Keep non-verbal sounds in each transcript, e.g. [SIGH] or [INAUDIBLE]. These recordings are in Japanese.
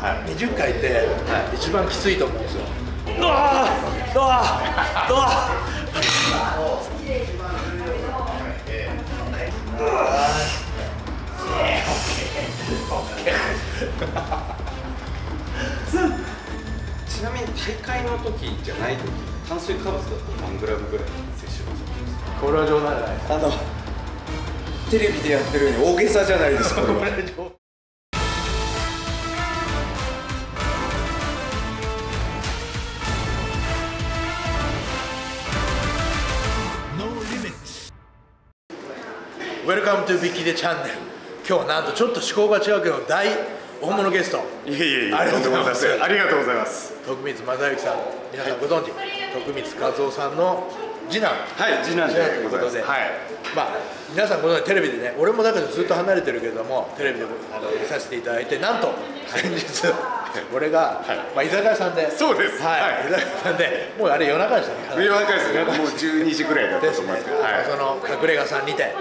はい、20回って一番きついと思うんですよ、うわー。うわーうわちなみに大会の時じゃない時炭水化物だと何グラムぐらい摂取すこれは冗談じゃない。あのテレビでやってるように大げさじゃないですか。これは Welcome to ビキデチャンネル今日はなんとちょっと趣向が違うけど大大物ゲスト。いえいえいえありがとうございます。ありがとうございます。徳光正幸さん皆さんご存知、はい、徳光和夫さんの次男。はい次男ということではい。まあ皆さんご存知テレビでね俺もだけどずっと離れてるけれどもテレビであの見させていただいてなんと先日俺が、はい。まあ、居酒屋さんで。そうです。はい、居酒屋さんで。もうあれ夜中でしたね夜中です。ねもう12時ぐらいだったと思いますけど、はい、その隠れ家さんにて。はい。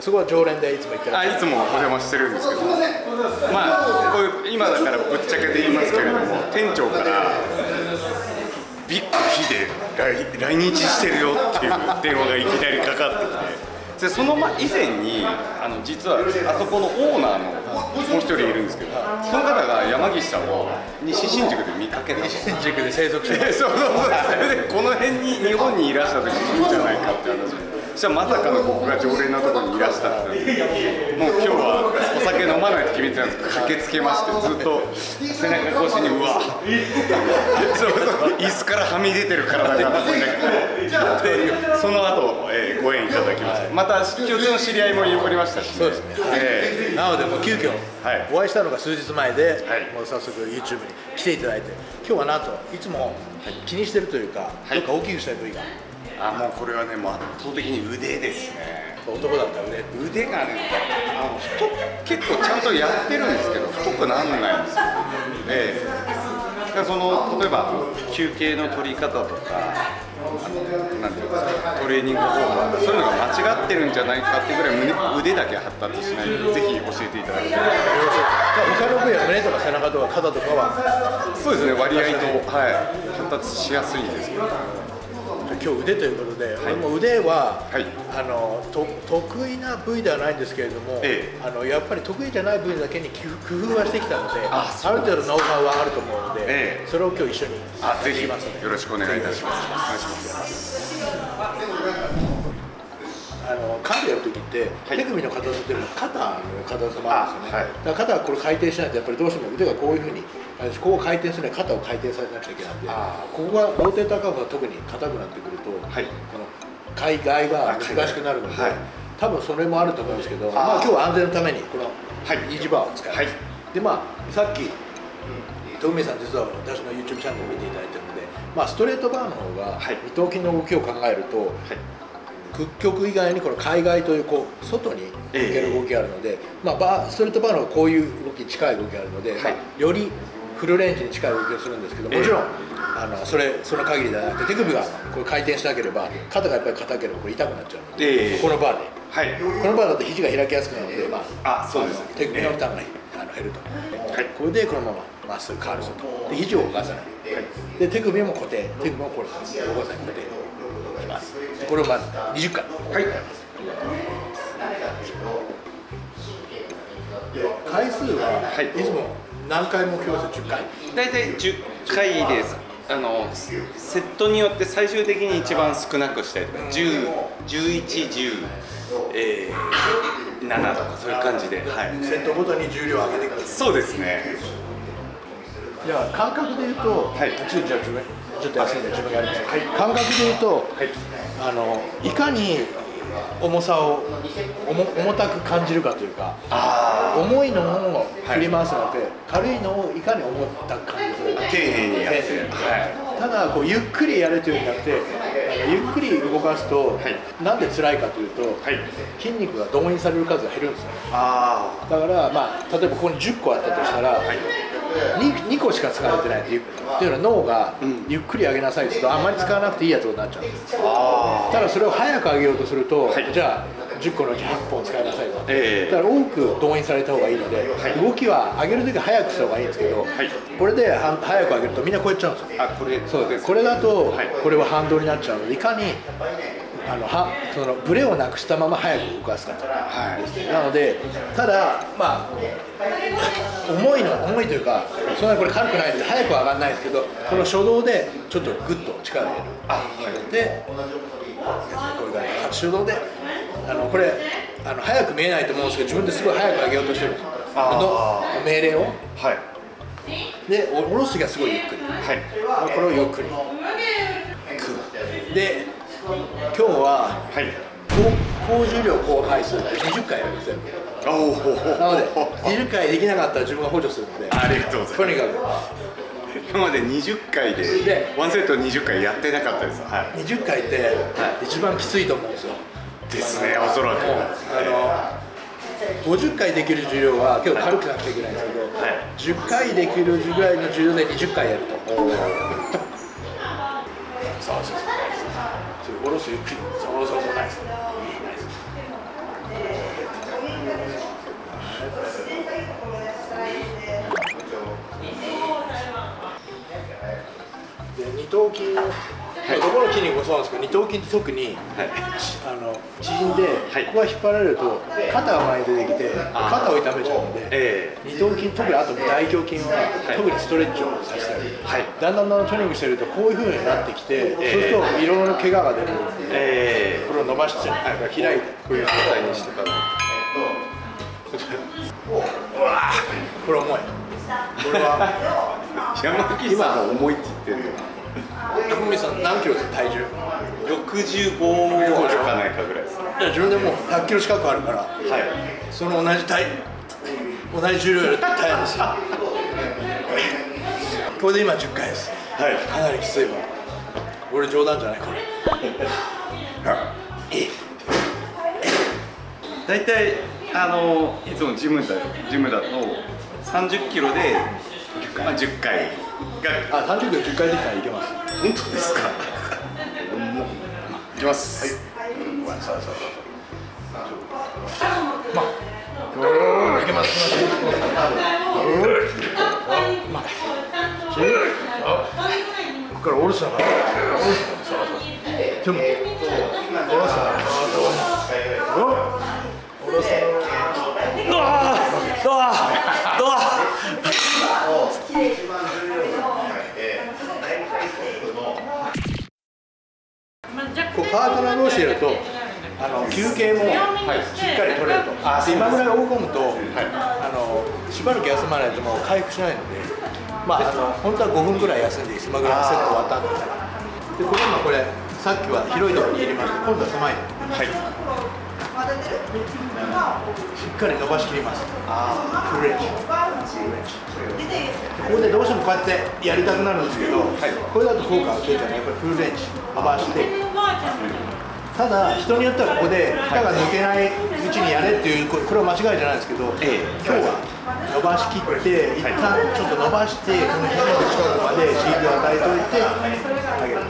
そこは常連でいつも行ってる。あいつもお邪魔してるんですけど。まあ今だからぶっちゃけで言いますけれども店長からビッグ日で来来日してるよっていう電話がいきなりかかってきて。でその以前にあの実はあそこのオーナーのもう一人いるんですけどその方が山岸さんを西新宿で見かけた。西新宿で生息して [LAUGHS] そうそうそう。それでこの辺に日本にいらした時にいるんじゃないかって話そしたらまさかの僕が常連のところにいらしたって。もう今日はお酒飲まないと決めてたんですけど駆けつけましてずっと背中越しにうわそうそう。椅子からはみ出てる体でその後、えー、ご縁いただきましたまた共通の知り合いも残りましたし、ね、そうですね、えー、なのでもう急遽、はい、お会いしたのが数日前で、はい、もう早速 YouTube に来ていただいて今日はなんといつも気にしてるというか、はい、どっか大きくしたいというかあもうこれはねもう圧倒的に腕ですね。男だったら腕。腕がねあの太結構ちゃんとやってるんですけど太くならないんですよ。ええ。その例えば休憩の取り方とかなんていうんですかトレーニング方法そういうのが間違ってるんじゃないかってぐらい胸腕だけ発達しないのでぜひ教えていただきたい他の部位は胸とか背中とか肩とかはそうですね割合と、はい、発達しやすいんですけど今日腕ということで、はい、も腕は、はい、あのと得意な部位ではないんですけれども、ええ、あのやっぱり得意じゃない部位だけに工夫はしてきたのである程度ノウハウはあると思うので、え、それを今日一緒にあぜひよろしくお願いいたします。お願い。しますあのカーやるときって、はい、手首の硬さっていうのは肩の硬さもあるんですよね、はい、だから肩はこれ回転しないとやっぱりどうしても腕がこういうふうにここ回転するには肩を回転させなくちゃいけないんでここがローテーターカーブが特に硬くなってくると、はい、この海外が難しくなるので、多分それもあると思うんですけどまあ、今日は安全のためにこのイージバーを使います、でまあさっき徳明さん実は私の YouTube チャンネルを見ていただいてるので、まあ、ストレートバーの方が二頭筋の動きを考えると、屈曲以外にこの海外というこう外に抜ける動きがあるので、まあ、バーストレートバーの方がこういう動き近い動きがあるので、まあ、よりフルレンジに近い動きをするんですけどもちろん、あのそれその限りではなくて手首がこう回転しなければ肩がやっぱり硬ければこれ痛くなっちゃうので、このバーで、はい、このバーだと肘が開きやすくなるので、まあ、あそうです。手首の負担が、あの減ると、はい、これでこのまままっすぐ変わるぞと。で肘を動かさない、はい、で手首も固定。手首もこれ動かさない固定します。これをまず20回。はい。回数は、はい、いつも何回目標です10回？大体10回です。あのセットによって最終的に一番少なくしたりとか101110えー、7とかそういう感じで、はい、セットごとに重量を上げていくそうですね。じゃあ感覚で言うと、はい、ちょっとじゃあ自分ちょっと休んで自分がやります、はい、感覚で言うと、はい、あのいかに重さを重たく感じるかというか重いのを振り回すので、はい、軽いのをいかに重たく感じるか。丁寧にやって、はい、ただこうゆっくりやるというんじゃなくてゆっくり動かすと、はい、なんで辛いかというと、はい、筋肉が動員される数が減るんですよ。だからまあ例えばここに10個あったとしたら、はい 2, 2個しか使われてないっていういうのは脳がゆっくり上げなさいって言うとあんまり使わなくていいやつになっちゃうんですよ。ただそれを早く上げようとすると、はい、じゃあ10個のうち8本使いなさいと、えーだから多く動員された方がいいので、はい。動きは上げるときは早くした方がいいんですけど、はい。これでは早く上げるとみんなこうやっちゃうんですよ。あこれそうです。これだと、はい。これは反動になっちゃうのでいかにあのはそのブレをなくしたまま早く動かすかはい。なのでただまあ重いの重いというかそんなにこれ軽くないので早くは上がらないですけどこの初動でちょっとグッと力を入れる。あはいでこれが初動であのこれあの早く見えないと思うんですけど自分ですごい早く上げようとしてるんですの命令を。はい。でお下ろす時はすごいゆっくり。はい。これをゆっくり。で今日ははい。高高重量高回数で20回やるんですよなので20回できなかったら自分が補助するのでありがとうございます。とにか今まで20回ででワンセット20回やってなかったです。はい。く20回って一番きついと思うんですよ。ですねおそらく。あの50回できる重量は結構軽くなくちゃいけないんですけど、はい。10回できるぐらいの重量で20回やると。[LAUGHS] そうそうそう。そう下ろすゆっくりそうそうそう。ナイスナイスで二頭筋。の、どこの筋肉もそうなんですけど二頭筋って特に、ちあの縮んで、はい。ここが引っ張られると肩が前に出てきて肩を痛めちゃうので、え二頭筋特にあと大胸筋は、特にストレッチをさせたり、はい。だんだんだんだんトレーニングしてるとこういう風になってきて、そうするといろいろな怪我が出る。ので、え。これを伸ばして開いてこういう状態にしてから [LAUGHS] これ重い。これは。ー、[LAUGHS] 山木さん。が重いって言ってるの徳光さん何キロですか体重？65じゃかないかぐらいです自分でもう100キロ近くあるからはい。その同じ体同じ重量やると大変ですよ。これで今10回です。はい。かなりきついわ。俺冗談じゃないこれ。大体あのいつもジムだジムだと30キロでまあ10回。があ30秒10回できたらいけます。本当ですか？いきます、そうそうそうまあいけますますここから下ろすのかな下ろすのそうそうでも下ろすの下回復しないので、まあ、あの本当は5分ぐらい休んでいいです今ぐらいのセット終わったんだったら。でこれ今これさっきは広いところに入れました。今度は狭いはい。しっかり伸ばしきります。フルレンジ。ここでどうしてもこうやってやりたくなるんですけど、これだと効果が薄いからやっぱりフルレンジ伸ばしてただ人によってはここで負荷が抜けないうちにやれっていうこれは間違いじゃないですけど、ええ。今日は伸ばしきって一旦ちょっと伸ばしてこの辺の近くまで刺激を与えておいてあげる。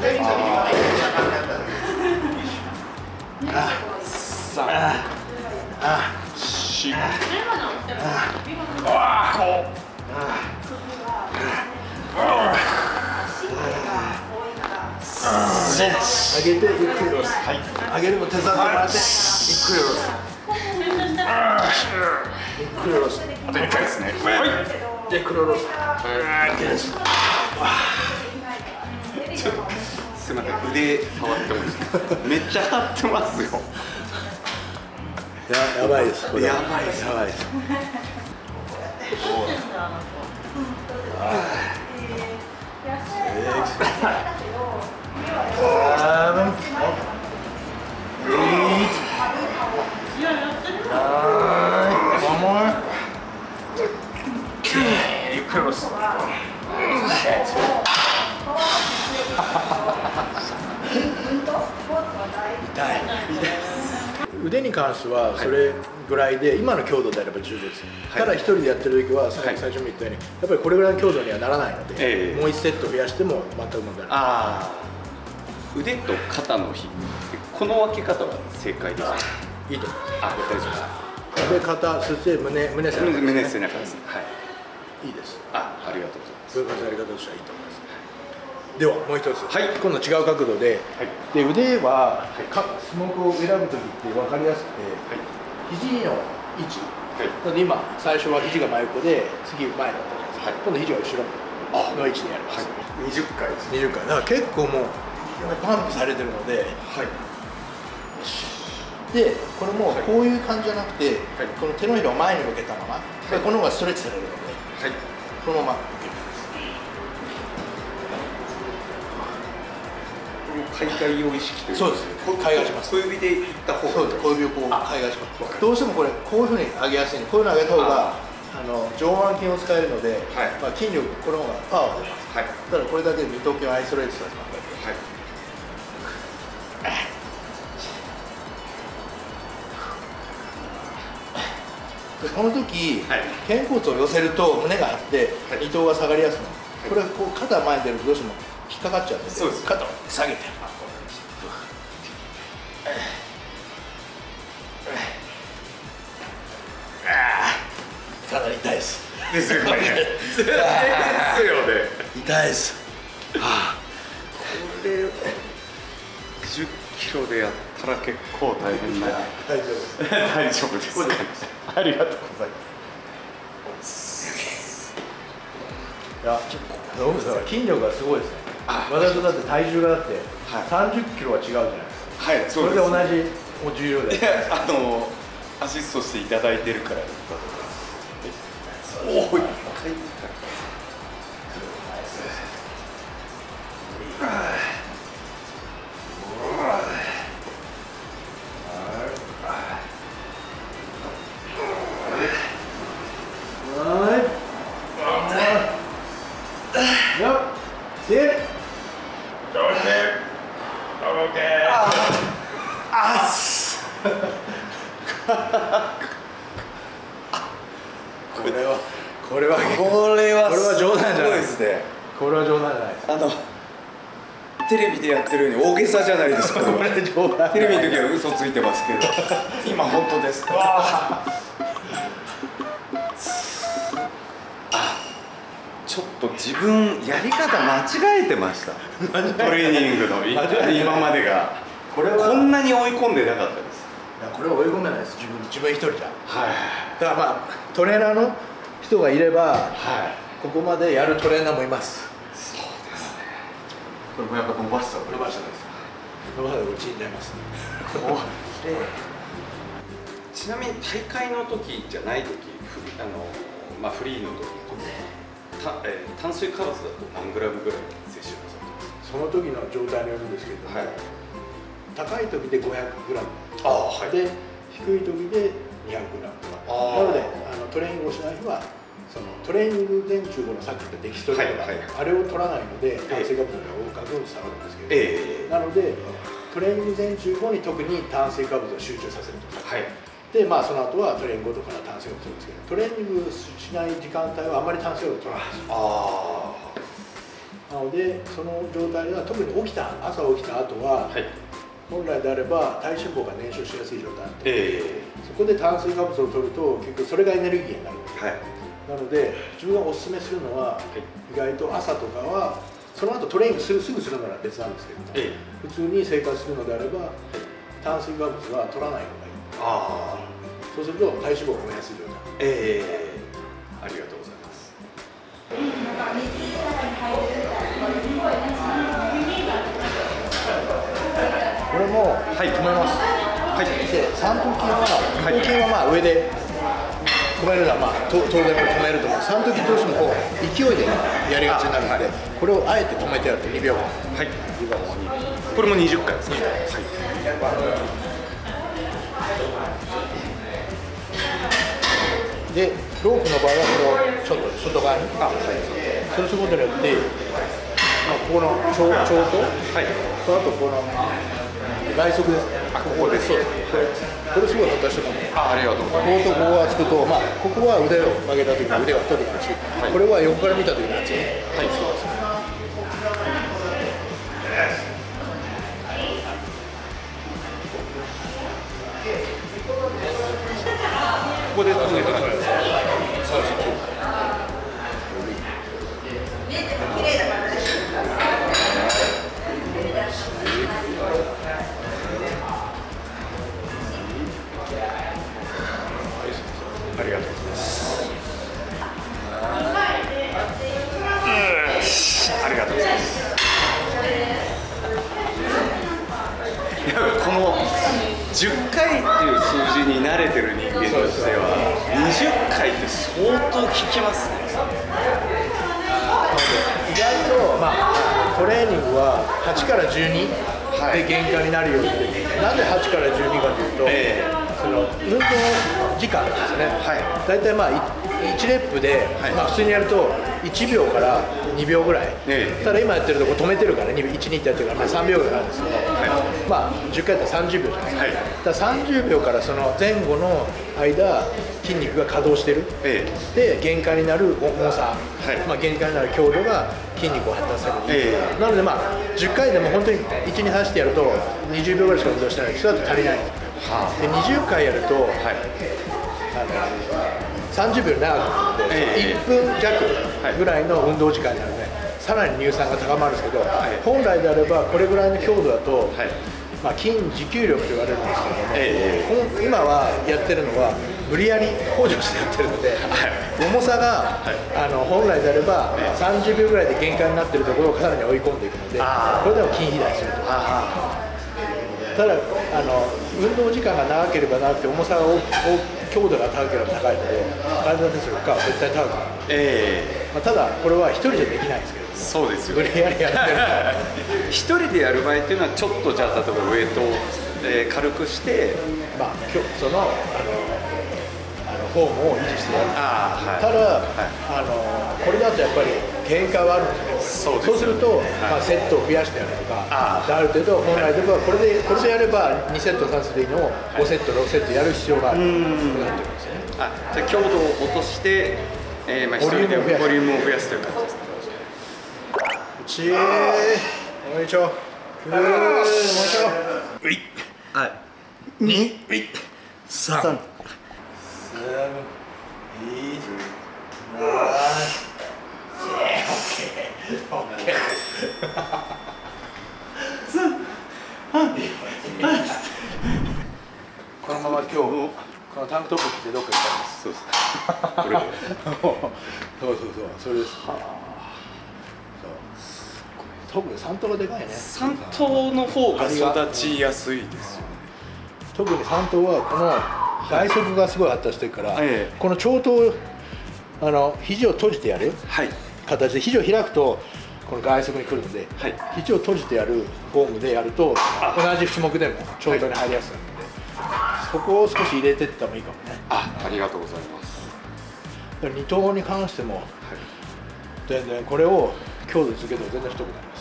あさあ。あしね上げてゆっくり下ろす、はい。上げるの手伝ってもらってゆっくり下ろすゆっくり下ろすあと1回ですねはい。ゆっくり下ろすゆっくり下ろすちょっとすみません腕触ってもい。い。ですかめっちゃ張ってますよややばい。ですこれやばい。ですやばい。ですゆ腕に関してはそれぐらいで、今の強度であれば十分です、ただ一人でやってる時は最初も言ったようにやっぱりこれぐらいの強度にはならないので、ええ。もう1セット増やしても全く問題ないああ。腕と肩の日この分け方は正解ですか？いいと思います。あ大丈夫で肩そして胸胸背中です、ね、胸背中ですはい。いいです。あありがとうございます。そういう感じのやり方としてはいいと思いますではもう一つ、はい。今度違う角度で,、で腕は、かスモークを選ぶ時って分かりやすくて、肘の位置、なので今最初は肘が真横で次前だったじゃない。ですか、今度肘が後ろの位置でやります、20回です。20回。だから結構もうパンプされてるので。はい。でこれもこういう感じじゃなくて、この手のひらを前に向けたまま、この方がストレッチされるのではい。このまま受ける海外を意識というそうです海外します。小指でいった方が小指をこう海外しますどうしてもこれこういうふうに上げやすいんでこういうの上げた方があの上腕筋を使えるので、はい。まあ、筋力この方がパワーが出ます。はい。ただこれだけで二頭筋をアイソレートさせます。はい。でこの時、はい。肩甲骨を寄せると胸が張って、はい。二頭が下がりやすくなる、これはこう肩前に出るとどうしてもかかっちゃうんでそうです。肩を下げて。かなり痛いです。ですよね。痛いです。これ10キロでやったら結構大変な大丈夫です。大丈夫ですありがとうございいやどうですか？筋力がすごいですね私とだって体重がだってはい。30キロは違うじゃないですか、はいそれで同じ重量でいやあのアシストしていただいてるから。だと思いますおお一回これは冗談テレビの時は嘘ついてますけど。今本当です。ちょっと自分やり方間違えてました。トレーニングの。今までが。これは。こんなに追い込んでなかったです。これは追い込めないです。自分自分一人じゃ。はい。だからまあトレーナーの人がいればはい。ここまでやるトレーナーもいます。そうですね。これもやっぱ伸ばした伸ばしたです伸ばしたらうちになります [LAUGHS] ちなみに大会の時じゃない時フリあの、まあ、フリーの時た、えー炭水化物だと何グラムぐらい摂取なさってますその時の状態によるんですけれども、はい。高い時で 500g ああで低い時で 200g あー。なのであのトレーニングをしない日はそのトレーニング前中後のさっき言ったデキストリとか、はいはい。あれを取らないので炭水化物が多か分下がるんですけど、ええ。なのでトレーニング前中後に特に炭水化物を集中させると。はい。でまあその後はトレーニング後とか炭水化物を取るんですけどトレーニングしない時間帯はあまり炭水化物を取らないんですなのでその状態では特に起きた朝起きた後は、あはい。本来であれば体脂肪が燃焼しやすい状態なんでえそこで炭水化物を取ると結局それがエネルギーになる。えはいなので自分がおすすめするのは、意外と朝とかはその後トレーニングするすぐするなら別なんですけども、ええ。普通に生活するのであれば炭水化物は取らない方がいい。ああ。そうすると体脂肪が燃えやすい状態。ええありがとうございます。これもはい止めます、はい。で三頭筋は二頭筋はまあ上で止めるのはまあと当然止めると思う。三頭筋どうしてもこう勢いでやりがちになるので、これをあえて止めてやると2秒間。はい。これも20回ですね。はい。でロープの場合はこれをちょっと外側に。そうすることによって、まあ、ここの腸腸とはい。とあとこの外側で。すねあここですそう。ですこれこれすごい発達してますあありがとうございこことここがつくと、まあ、ここは腕を曲げた時に腕が太くなるし、これは横から見た時に厚い、はい、つきますこで相当効きますね。意外と、まあ、トレーニングは8から12で限界になるように。って、なぜ8から12かというと、えその運動時間なんですね、はい。大体まあ1レップで、はい。まあ、普通にやると1秒から2秒ぐらい、ええ。ただ今やってるとこ止めてるから1、2ってやってるから、まあ、3秒ぐらいなんですけど、まあ、10回やったら30秒じゃないですか、はい。だから30秒からその前後の間筋肉が稼働してる、えで限界になる重さ、はい。まあ、限界になる強度が筋肉を発達させる、ええ。なのでまあ10回でも本当に12走ってやると20秒ぐらいしか運動してない。それだと足りない。はで20回やると、はい。あの30秒長くで、ええ。1分弱ぐらいの運動時間になるので、さらに乳酸が高まるんですけど、い。本来であればこれぐらいの強度だと、はいまあ、筋持久力と言われるんですけども、えこの今はやってるのは無理やり補助してやってるので、重さが、あの本来であれば30秒ぐらいで限界になってるところをさらに追い込んでいくのでこれでも筋肥大すると。ただあの運動時間が長ければ長くて重さが大強度が高ければ高いので体の力は絶対高くなる、えまあ、ただこれは一人じゃできないんですけどえそうですよ無理やりやってるから一人でやる場合っていうのはちょっとじゃあ例えばウエイトを、えー軽くして。まあきょそのあのあのフォームを維持してやる。ああただ、はい。あのこれだとやっぱり限界はあるんですよ。ねそうですよね。すると、はい。まあ、セットを増やしてやるとかあー。ある程度本来ではこれでこれでやれば2セット3セットでいいのを5セット6セットやる必要がある。なってるんですよね。あじゃあ強度を落として、えーまあ、一人でボボリュームを増やすという感じですねちー。もう一丁ふー。もう一丁ういは。い。二うい三三い。い。このまま今日このタンクトップ着てどっか行きたいです。そうですこれで。[LAUGHS] そうそうそう。それです。そう特に3頭がでかいね。3頭の方が育ちやすいですよね。特に3頭はこの外側がすごい発達してるから、ええ。この長頭あの肘を閉じてやるはい。形で肘を開くとこの外側に来るので、はい。肘を閉じてやるフォームでやると同じ種目でも長頭に入りやすくなるので、そこを少し入れていった方がいいかもね。あありがとうございます。だから2頭に関しても全然これを強度続けると全然太くなり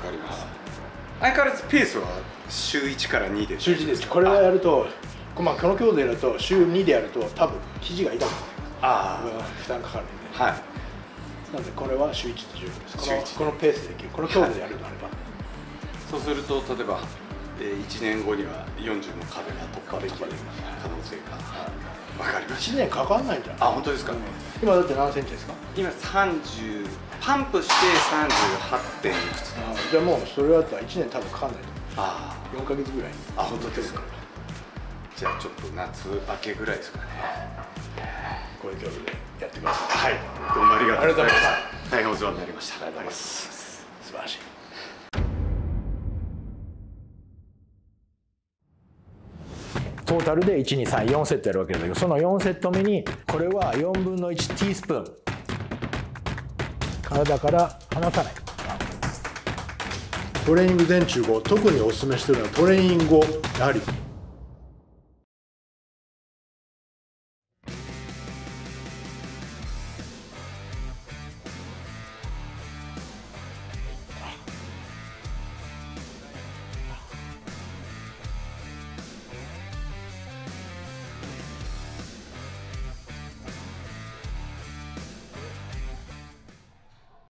ますあわかります。相変わらずペースは週1から2で。週1です。これはやるとまあ、この強度でやると週2でやると多分肘が痛くなるあ負担かかるんで。あはい。なのでこれは週1と十分です。このこのペースでできるこの強度でやるとあれば、そうすると例えば、えー、1年後には40の壁が突破できる可能性がわかりまし1年かかんないんじゃない？たあ本当ですか、今だって何センチですか？今30パンプして38点いくつあじゃあもうそれだったら1年多分かかんないとあ思う。4か月ぐらい。あ本当ですか？じゃあちょっと夏明けぐらいですかね。こういう強度でやってください。はい。どうもありがとうございましあた。大変お世話になりました。ありがとうございます。素晴らしいトータルで1234セットやるわけだけどその4セット目にこれは4分の1ティースプーン。体から離さない。トレーニング前中後特にお勧めしてるのはトレーニング後やはり。